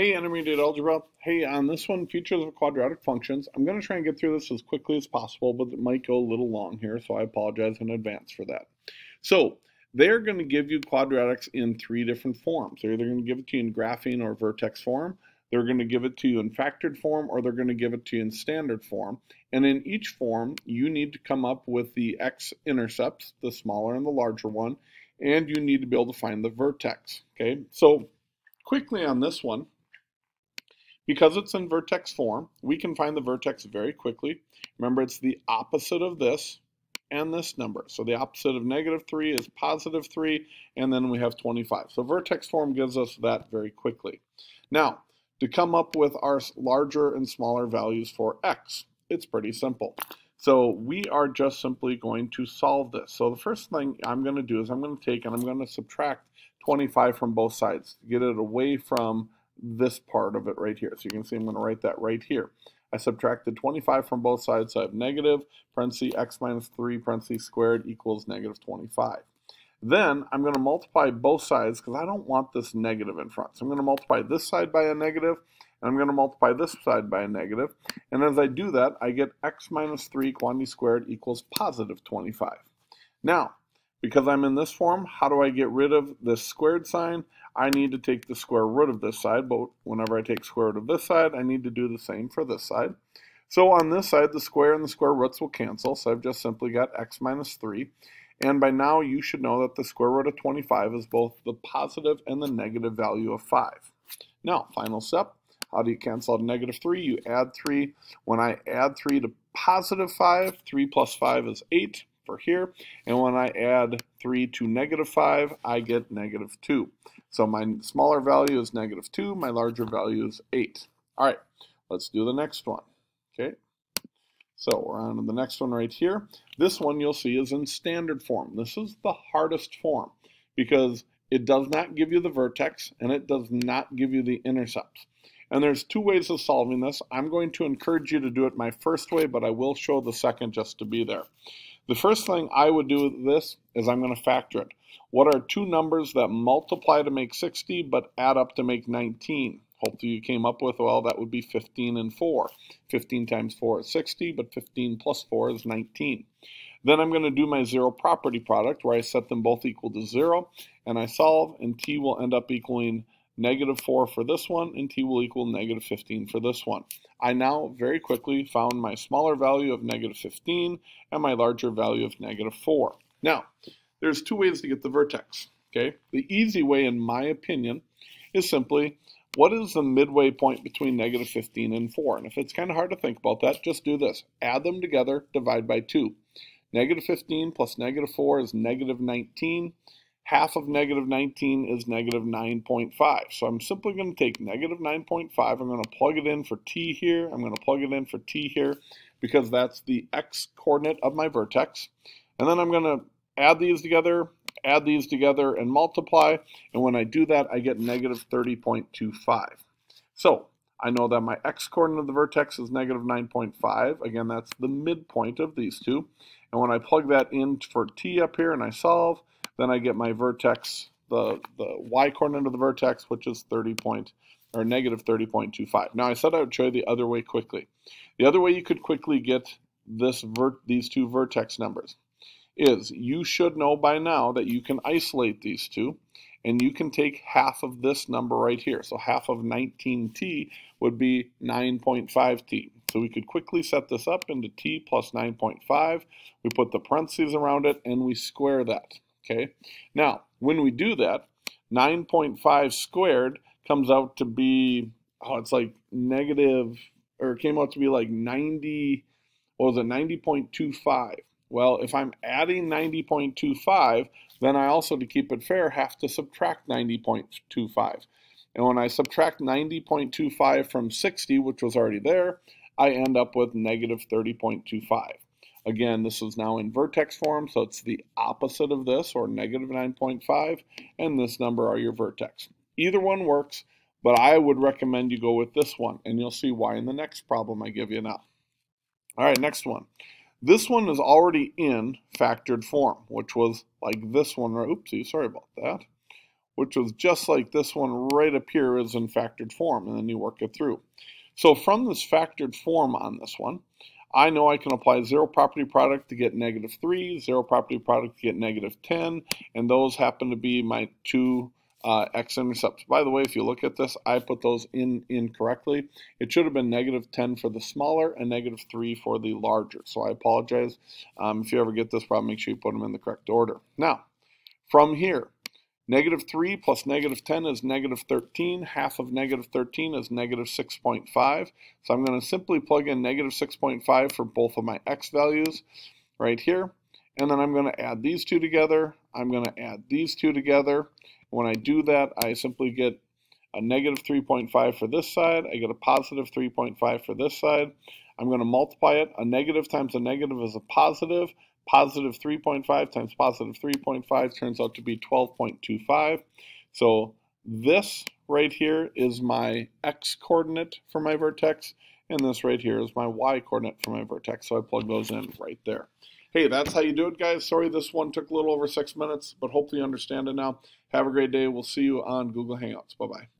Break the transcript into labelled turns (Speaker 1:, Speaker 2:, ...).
Speaker 1: Hey, intermediate algebra. Hey, on this one, features of quadratic functions, I'm going to try and get through this as quickly as possible, but it might go a little long here, so I apologize in advance for that. So, they're going to give you quadratics in three different forms. They're either going to give it to you in graphing or vertex form, they're going to give it to you in factored form, or they're going to give it to you in standard form. And in each form, you need to come up with the x-intercepts, the smaller and the larger one, and you need to be able to find the vertex. Okay, so quickly on this one, because it's in vertex form, we can find the vertex very quickly. Remember, it's the opposite of this and this number. So the opposite of negative 3 is positive 3, and then we have 25. So vertex form gives us that very quickly. Now, to come up with our larger and smaller values for x, it's pretty simple. So we are just simply going to solve this. So the first thing I'm going to do is I'm going to take and I'm going to subtract 25 from both sides to get it away from this part of it right here. So you can see I'm going to write that right here. I subtracted 25 from both sides, so I have negative, parenthesis x minus 3, parenthesis squared equals negative 25. Then I'm going to multiply both sides because I don't want this negative in front. So I'm going to multiply this side by a negative, and I'm going to multiply this side by a negative. And as I do that, I get x minus 3 quantity squared equals positive 25. Now, because I'm in this form, how do I get rid of this squared sign? I need to take the square root of this side, but whenever I take square root of this side, I need to do the same for this side. So on this side, the square and the square roots will cancel, so I've just simply got x minus 3. And by now, you should know that the square root of 25 is both the positive and the negative value of 5. Now, final step, how do you cancel out negative 3? You add 3. When I add 3 to positive 5, 3 plus 5 is 8 for here. And when I add 3 to negative 5, I get negative 2. So my smaller value is negative 2, my larger value is 8. All right, let's do the next one. Okay, so we're on to the next one right here. This one you'll see is in standard form. This is the hardest form because it does not give you the vertex and it does not give you the intercepts. And there's two ways of solving this. I'm going to encourage you to do it my first way, but I will show the second just to be there. The first thing I would do with this is I'm going to factor it. What are two numbers that multiply to make 60 but add up to make 19? Hopefully you came up with, well, that would be 15 and 4. 15 times 4 is 60, but 15 plus 4 is 19. Then I'm going to do my zero property product where I set them both equal to 0, and I solve, and t will end up equaling negative 4 for this one, and t will equal negative 15 for this one. I now very quickly found my smaller value of negative 15 and my larger value of negative 4. Now, there's two ways to get the vertex. Okay, The easy way, in my opinion, is simply what is the midway point between negative 15 and 4? And if it's kind of hard to think about that, just do this. Add them together, divide by 2. Negative 15 plus negative 4 is negative 19 half of negative 19 is negative 9.5. So I'm simply going to take negative 9.5, I'm going to plug it in for t here, I'm going to plug it in for t here, because that's the x coordinate of my vertex. And then I'm going to add these together, add these together, and multiply, and when I do that, I get negative 30.25. So I know that my x coordinate of the vertex is negative 9.5. Again, that's the midpoint of these two. And when I plug that in for t up here and I solve, then I get my vertex, the, the y coordinate of the vertex, which is 30 point, or negative 30.25. Now I said I would show you the other way quickly. The other way you could quickly get this these two vertex numbers is you should know by now that you can isolate these two and you can take half of this number right here. So half of 19t would be 9.5t. So we could quickly set this up into t plus 9.5. We put the parentheses around it and we square that. Okay. Now, when we do that, 9.5 squared comes out to be, oh, it's like negative, or came out to be like 90, what was it, 90.25. Well, if I'm adding 90.25, then I also, to keep it fair, have to subtract 90.25. And when I subtract 90.25 from 60, which was already there, I end up with negative 30.25. Again, this is now in vertex form, so it's the opposite of this, or negative 9.5, and this number are your vertex. Either one works, but I would recommend you go with this one, and you'll see why in the next problem I give you now. All right, next one. This one is already in factored form, which was like this one, oopsie, sorry about that, which was just like this one right up here is in factored form, and then you work it through. So from this factored form on this one, I know I can apply zero property product to get negative 3, zero property product to get negative 10, and those happen to be my two uh, x-intercepts. By the way, if you look at this, I put those in incorrectly. It should have been negative 10 for the smaller and negative 3 for the larger. So I apologize. Um, if you ever get this problem, make sure you put them in the correct order. Now, from here, negative 3 plus negative 10 is negative 13. Half of negative 13 is negative 6.5. So I'm going to simply plug in negative 6.5 for both of my x values right here. And then I'm going to add these two together. I'm going to add these two together. When I do that, I simply get a negative 3.5 for this side. I get a positive 3.5 for this side. I'm going to multiply it. A negative times a negative is a positive. Positive 3.5 times positive 3.5 turns out to be 12.25. So this right here is my x coordinate for my vertex, and this right here is my y coordinate for my vertex. So I plug those in right there. Hey, that's how you do it, guys. Sorry this one took a little over six minutes, but hopefully you understand it now. Have a great day. We'll see you on Google Hangouts. Bye-bye.